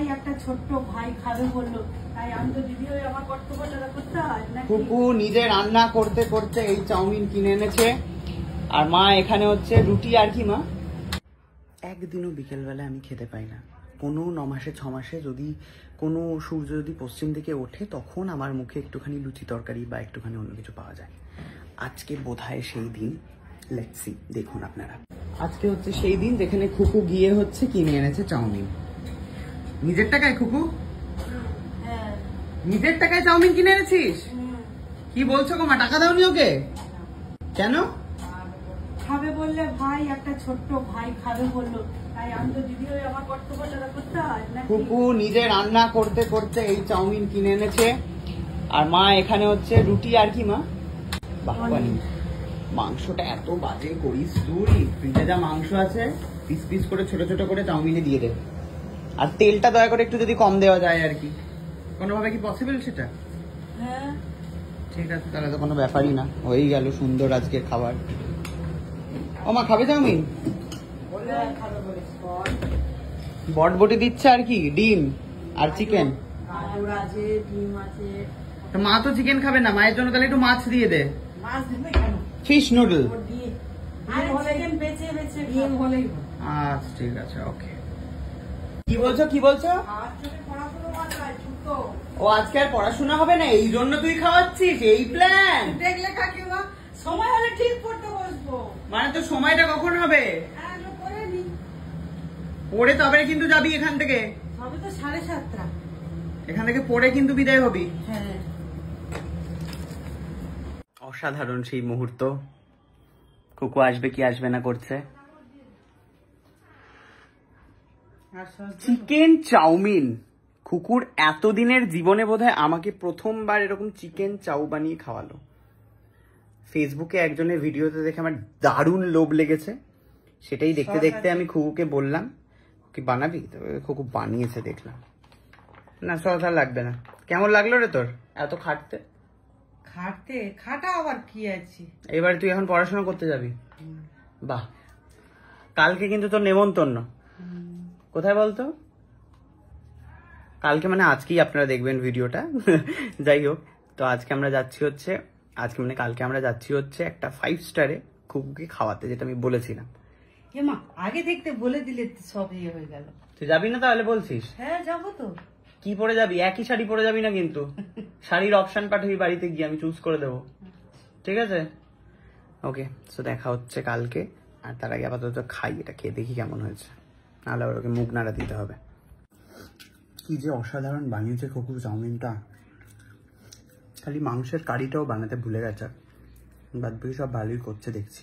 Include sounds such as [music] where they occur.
তাই একটা ছোট্ট ভাই খাবে বলল। তাই আমি তো দিদি হয়ে আমার কর্তব্যটা করতে হয় ফুপু নিজে রান্না করতে করতে এই চাউমিন কিনে এনেছে। আর মা এখানে হচ্ছে রুটি আর কি মা? একদিনও বিকেলবেলা আমি খেতে পাই না। কোনো ন মাসে ছ মাসে যদি কোনো সূর্য যদি পশ্চিম দিকে ওঠে তখন আমার মুখে একটুখানি লুচি তরকারি বা একটুখানি অন্য কিছু পাওয়া যায়। আজকে বোধহয় সেই দিন। লেটসি দেখুন আপনারা। আজকে হচ্ছে সেই দিন যেখানে খুকু গিয়ে হচ্ছে কিনে এনেছে চাউমিন। নিজের টাকায় খুকু? হ্যাঁ। নিজের টাকায় চাউমিন কিনে এনেছিস? কি বলছো গো মা টাকা দাওনি ওকে? কেন? খাবে বললে ভাই একটা ছোট্ট ভাই খাবে বলল। ফুপু নিজে রান্না করতে করতে এই চাউমিন কিনে এনেছে। আর মা এখানে হচ্ছে রুটি আর কি মা? বাহবানি মাংসটা এত বাজে করিস তুই। ফ্রিজে যা মাংস আছে পিস পিস করে ছোট ছোট করে চাউমিনে দিয়ে দে। আর তেলটা দয়া করে একটু যদি কম দেওয়া যায় আর কি। কোনোভাবে কি পসিবল সেটা? হ্যাঁ। ঠিক আছে। তাহলে তো কোনো ব্যাপারই না। হয়েই গেল সুন্দর আজকের খাবার। ও মা খাবে চাউমিন। বটবটি দিচ্ছে আর কি ডিম আর চিকেন। গাজর আছে ডিম আছে। মা তো চিকেন খাবে না মায়ের জন্য তাহলে একটু মাছ দিয়ে দে। মাছ দিবে কেন ফিশ নুডল। ওর দিয়ে আর চিকেন বেচে বেচে ডিম হলেই হবে। আচ্ছা ঠিক আছে ওকে। কি বলছো কি বলছো। ও আজকে আর পড়াশোনা হবে না এই জন্য তুই খাওয়াচ্ছিস এই প্ল্যান দেখলে কাকিমা সময় হলে ঠিক পড়তে বসবো। মানে তো সময়টা কখন হবে? হ্যাঁ আমি করে নি। পড়ে তবে কিন্তু যাবি এখান থেকে। তো সাড়ে সাতটা। এখান থেকে পড়ে কিন্তু বিদায় হবি। হ্যাঁ। অসাধারণ সেই মুহূর্ত। কুকু আসবে কি আসবে না করছে আর সস চিকেন চাউমিন। কুকুর এতদিনের জীবনে বোধহয় আমাকে প্রথমবার এরকম চিকেন চাউ বানিয়ে খাওয়ালো। ফেসবুকে একজনের ভিডিওতে দেখে আমার দারুণ লোভ লেগেছে। সেটাই দেখতে দেখতে আমি খুকুকে বললাম কি বানাবি? খুকু বানিয়েছে দেখলাম। না সস আর লাগবে না। কেমন লাগল রে তোর? এত খাটতে? খাটতে? খাটা আবার কি আছে? এবার তুই এখন পড়াশোনা করতে যাবি? বাহ। কালকে কিন্তু তোর নেমন্তন্ন। কোথায় বলতো? কালকে মানে আজকেই আপনারা দেখবেন ভিডিওটা। [laughs] যাই হোক তো আজকে আমরা যাচ্ছি হচ্ছে আজকে মানে কালকে আমরা যাচ্ছি হচ্ছে একটা ফাইভ স্টারে কুকুকে খাওয়াতে যেটা আমি বলেছিলাম। এমা আগে দেখতে বলে দিলে তো সব ইয়ে হয়ে গেল। তুই যাবি না তাহলে বলছিস? হ্যাঁ যাব তো। কি পরে যাবি? একই শাড়ি পরে যাবি না কিন্তু? [laughs] শাড়ির অপশন পাঠাবি বাড়িতে গিয়ে আমি চুজ করে দেবো। ঠিক আছে? ওকে সো দেখা হচ্ছে কালকে আর তার আগে আপাতত খাই এটা খেয়ে দেখি কেমন হয়েছে। নাহলে ওকে মুখ নাড়া দিতে হবে। কি যে অসাধারণ বানিয়েছে কুকুর চাউমিনটা। খালি মাংসের কারিটাও বানাতে ভুলে গেছে। বাদ বাকি সব ভালোই করছে দেখছি।